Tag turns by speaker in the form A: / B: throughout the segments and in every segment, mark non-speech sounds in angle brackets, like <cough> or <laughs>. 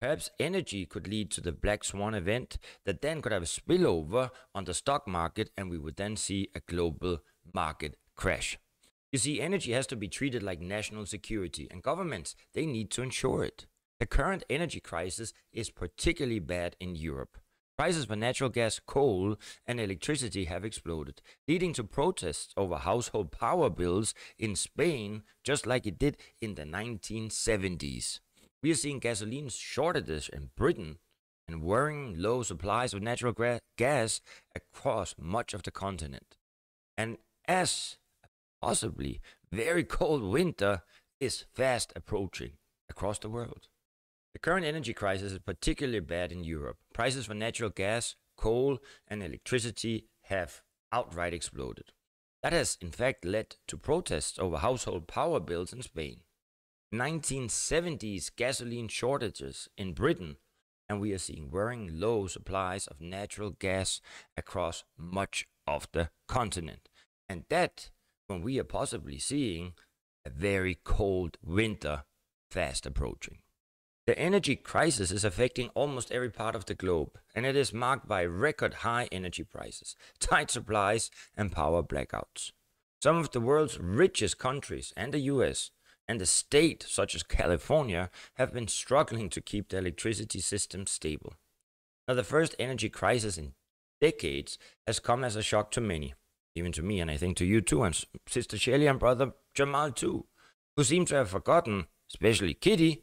A: Perhaps energy could lead to the black swan event that then could have a spillover on the stock market and we would then see a global market crash. You see, energy has to be treated like national security, and governments, they need to ensure it. The current energy crisis is particularly bad in Europe. Prices for natural gas, coal, and electricity have exploded, leading to protests over household power bills in Spain, just like it did in the 1970s. We are seeing gasoline shortages in Britain and worrying low supplies of natural gas across much of the continent. And as possibly very cold winter is fast approaching across the world. The current energy crisis is particularly bad in Europe. Prices for natural gas, coal, and electricity have outright exploded. That has, in fact, led to protests over household power bills in Spain. 1970s gasoline shortages in Britain, and we are seeing worrying low supplies of natural gas across much of the continent. And that when we are possibly seeing a very cold winter fast approaching. The energy crisis is affecting almost every part of the globe, and it is marked by record high energy prices, tight supplies, and power blackouts. Some of the world's richest countries and the US and the state, such as California, have been struggling to keep the electricity system stable. Now, the first energy crisis in decades has come as a shock to many even to me, and I think to you too, and Sister Shelly and Brother Jamal too, who seem to have forgotten, especially Kitty,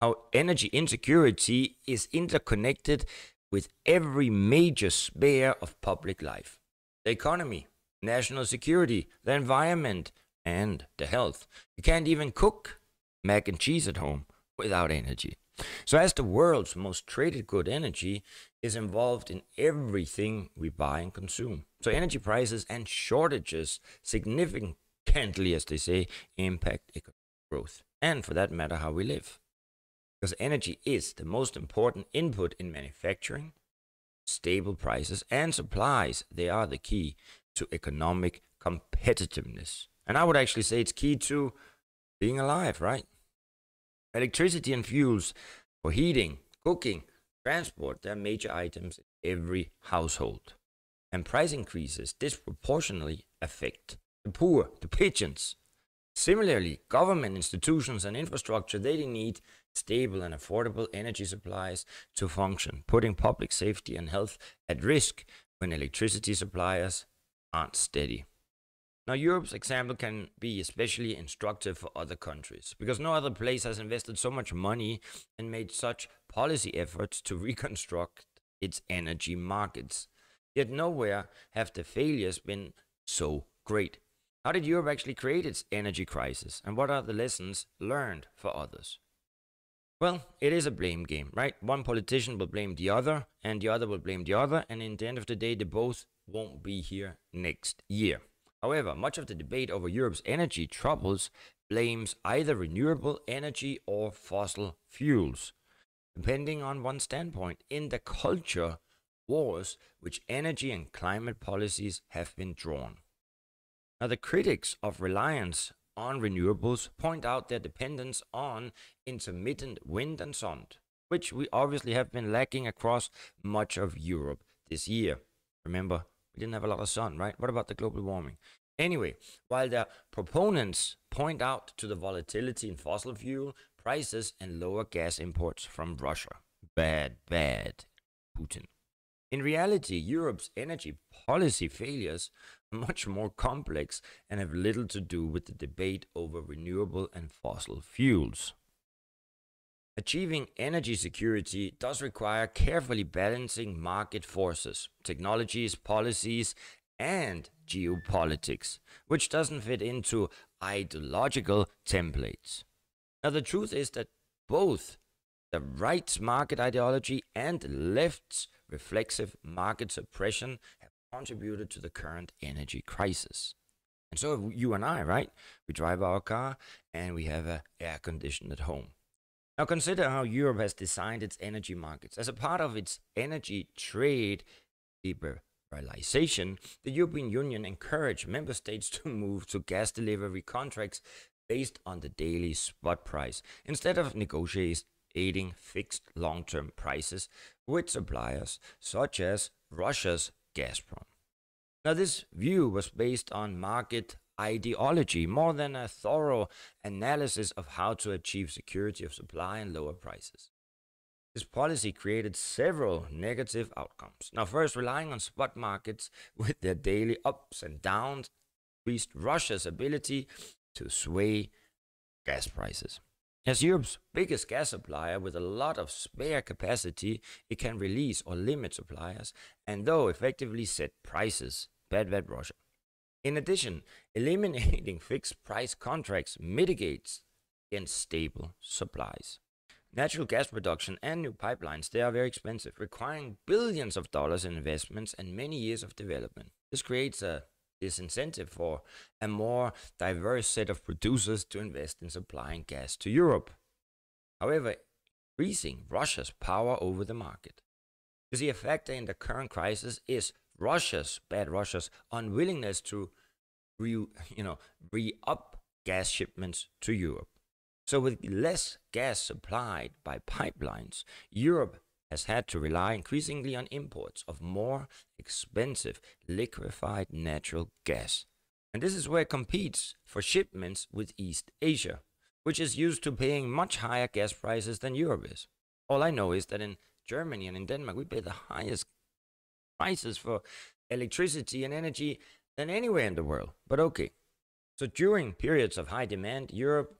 A: how energy insecurity is interconnected with every major sphere of public life the economy, national security, the environment, and the health. You can't even cook mac and cheese at home without energy. So, as the world's most traded good, energy is involved in everything we buy and consume. So, energy prices and shortages significantly, as they say, impact economic growth and, for that matter, how we live. Because energy is the most important input in manufacturing, stable prices, and supplies. They are the key to economic competitiveness. And I would actually say it's key to being alive, right? Electricity and fuels for heating, cooking, transport, they're major items in every household. And price increases disproportionately affect the poor, the pigeons. Similarly, government institutions and infrastructure, they need stable and affordable energy supplies to function, putting public safety and health at risk when electricity suppliers aren't steady. Now, Europe's example can be especially instructive for other countries because no other place has invested so much money and made such policy efforts to <laughs> reconstruct its energy markets. Yet, nowhere have the failures been so great. How did Europe actually create its energy crisis, and what are the lessons learned for others? Well, it is a blame game, right? One politician will blame the other, and the other will blame the other, and in the end of the day, they both won't be here next year. However, much of the debate over Europe's energy troubles blames either renewable energy or fossil fuels, depending on one's standpoint. In the culture wars which energy and climate policies have been drawn. Now, the critics of reliance on renewables point out their dependence on intermittent wind and sun, which we obviously have been lacking across much of Europe this year. Remember, didn't have a lot of sun, right? What about the global warming? Anyway, while the proponents point out to the volatility in fossil fuel prices and lower gas imports from Russia. Bad, bad, Putin. In reality, Europe's energy policy failures are much more complex and have little to do with the debate over renewable and fossil fuels. Achieving energy security does require carefully balancing market forces, technologies, policies, and geopolitics, which doesn't fit into ideological templates. Now, the truth is that both the right's market ideology and left's reflexive market suppression have contributed to the current energy crisis. And so, you and I, right? We drive our car and we have an air condition at home. Now consider how Europe has designed its energy markets. As a part of its energy trade liberalization, the European Union encouraged member states to move to gas delivery contracts based on the daily spot price instead of negotiating fixed long term prices with suppliers such as Russia's Gazprom. Now, this view was based on market ideology more than a thorough analysis of how to achieve security of supply and lower prices. This policy created several negative outcomes. Now, first, relying on spot markets <laughs> with their daily ups and downs increased Russia's ability to sway gas prices. As Europe's biggest gas supplier with a lot of spare capacity, it can release or limit suppliers and, though effectively set prices. Bad, bad Russia. In addition, eliminating <laughs> fixed price contracts mitigates against stable supplies. Natural gas production and new pipelines, they are very expensive, requiring billions of dollars in investments and many years of development. This creates a disincentive for a more diverse set of producers to invest in supplying gas to Europe. However, increasing Russia's power over the market. You see, a factor in the current crisis is Russia's, bad Russia's, unwillingness to re, you know, re-up gas shipments to Europe. So with less gas supplied by pipelines, Europe has had to rely increasingly on imports of more expensive liquefied natural gas. And this is where it competes for shipments with East Asia, which is used to paying much higher gas prices than Europe is. All I know is that in Germany and in Denmark, we pay the highest prices for electricity and energy than anywhere in the world. But okay. So during periods of high demand, Europe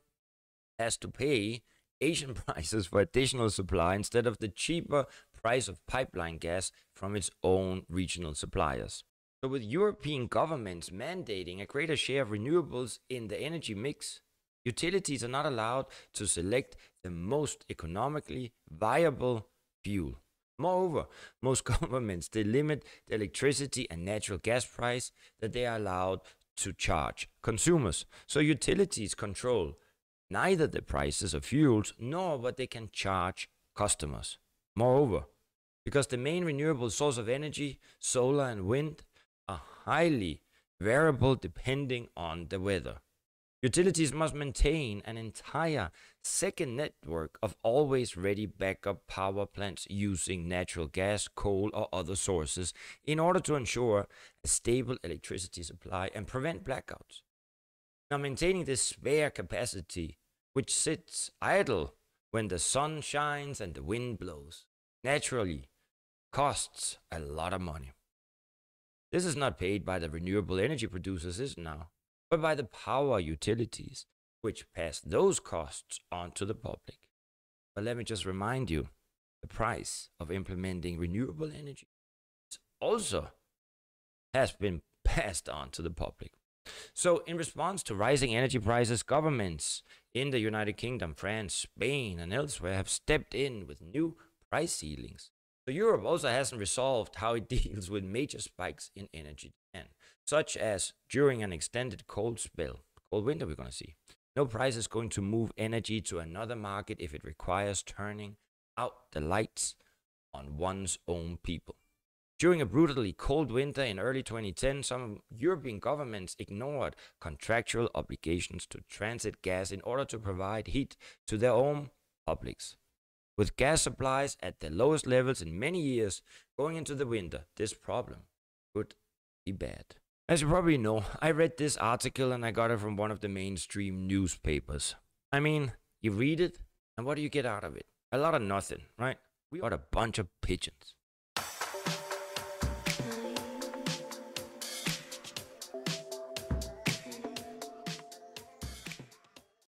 A: has to pay Asian <laughs> prices for additional supply instead of the cheaper price of pipeline gas from its own regional suppliers. So, with European governments mandating a greater share of renewables in the energy mix, utilities are not allowed to select the most economically viable fuel. Moreover, most <laughs> governments they limit the electricity and natural gas price that they are allowed to charge consumers. So utilities control neither the prices of fuels nor what they can charge customers. Moreover, because the main renewable source of energy, solar and wind, are highly variable depending on the weather. Utilities must maintain an entire second network of always ready backup power plants using natural gas, coal, or other sources in order to ensure a stable electricity supply and prevent blackouts. Now, maintaining this spare capacity, which sits idle when the sun shines and the wind blows, naturally costs a lot of money. This is not paid by the renewable energy producers, is it now? But by the power utilities, which pass those costs on to the public. But let me just remind you the price of implementing renewable energy also has been <laughs> passed on to the public. So, in response to rising energy prices, governments in the United Kingdom, France, Spain, and elsewhere have stepped in with new price ceilings. So, Europe also hasn't resolved how it <laughs> deals with major spikes in energy demand such as during an extended cold spell, cold winter we're going to see. No price is going to move energy to another market if it requires turning out the lights on one's own people. During a brutally cold winter in early 2010, some European governments ignored contractual obligations to transit gas in order to provide heat to their own publics. With gas supplies at the lowest levels in many years going into the winter, this problem could be bad. As you probably know, <laughs> I read this article and I got it from one of the mainstream newspapers. I mean, you read it, and what do you get out of it? A lot of nothing, right? We are a bunch of pigeons.